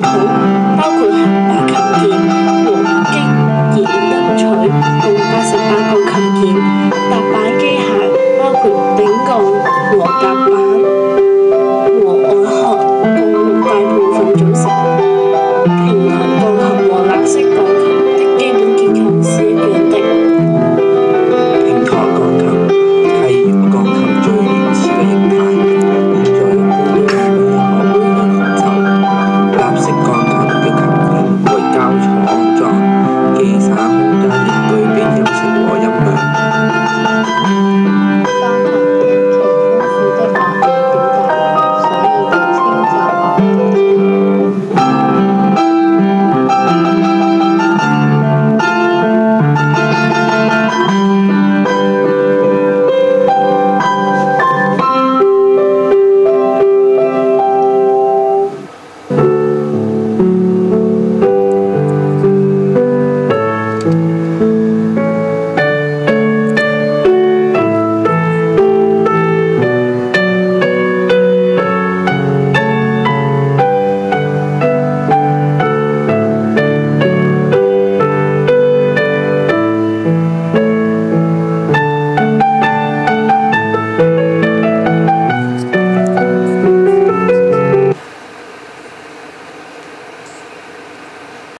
Oh.